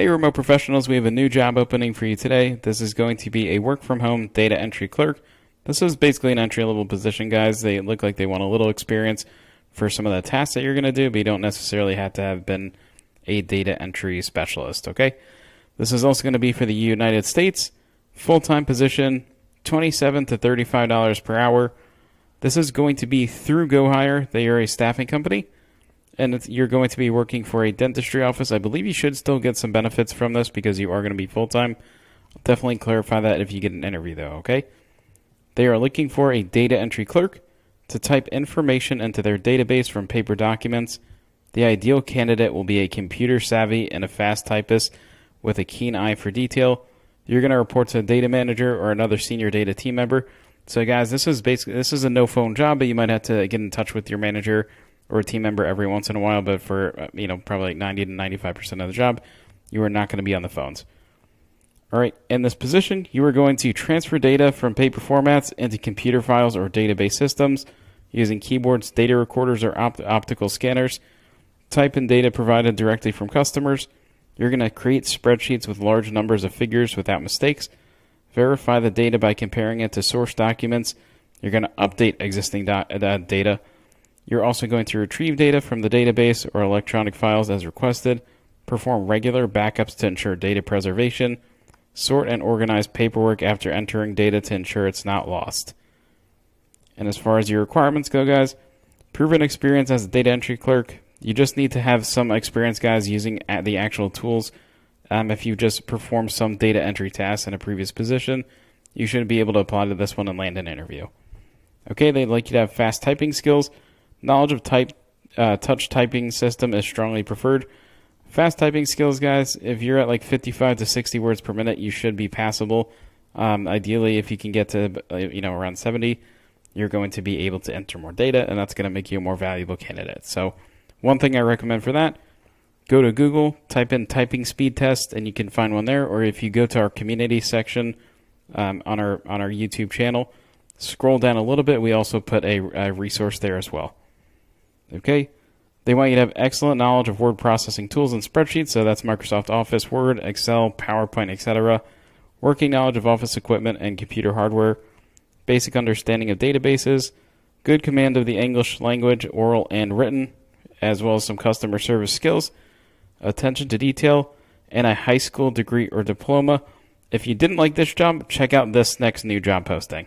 Hey, remote professionals, we have a new job opening for you today. This is going to be a work from home data entry clerk. This is basically an entry level position, guys. They look like they want a little experience for some of the tasks that you're going to do, but you don't necessarily have to have been a data entry specialist, okay? This is also going to be for the United States, full time position, 27 to $35 per hour. This is going to be through GoHire. They are a staffing company and you're going to be working for a dentistry office, I believe you should still get some benefits from this because you are going to be full time. Definitely clarify that if you get an interview, though, okay? They are looking for a data entry clerk to type information into their database from paper documents. The ideal candidate will be a computer savvy and a fast typist with a keen eye for detail. You're going to report to a data manager or another senior data team member. So, guys, this is basically this is a no phone job, but you might have to get in touch with your manager or a team member every once in a while, but for uh, you know probably like 90 to 95 percent of the job, you are not going to be on the phones. All right, in this position, you are going to transfer data from paper formats into computer files or database systems using keyboards, data recorders, or opt- optical scanners. Type in data provided directly from customers. You're going to create spreadsheets with large numbers of figures without mistakes. Verify the data by comparing it to source documents. You're going to update existing uh, data you're also going to retrieve data from the database or electronic files as requested, perform regular backups to ensure data preservation, sort and organize paperwork after entering data to ensure it's not lost. And as far as your requirements go, guys, proven experience as a data entry clerk. You just need to have some experience, guys, using the actual tools. Um, if you just performed some data entry tasks in a previous position, you should be able to apply to this one and land an interview. Okay, they'd like you to have fast typing skills Knowledge of type uh, touch typing system is strongly preferred. Fast typing skills, guys, if you're at like 55 to 60 words per minute, you should be passable. Um, ideally, if you can get to uh, you know around 70, you're going to be able to enter more data, and that's going to make you a more valuable candidate. So, one thing I recommend for that, go to Google, type in typing speed test, and you can find one there. Or if you go to our community section um, on our on our YouTube channel, scroll down a little bit. We also put a, a resource there as well. Okay? They want you to have excellent knowledge of word processing tools and spreadsheets, so that's Microsoft Office, Word, Excel, PowerPoint, etc. Working knowledge of office equipment and computer hardware, basic understanding of databases, good command of the English language, oral and written, as well as some customer service skills, attention to detail, and a high school degree or diploma. If you didn't like this job, check out this next new job posting.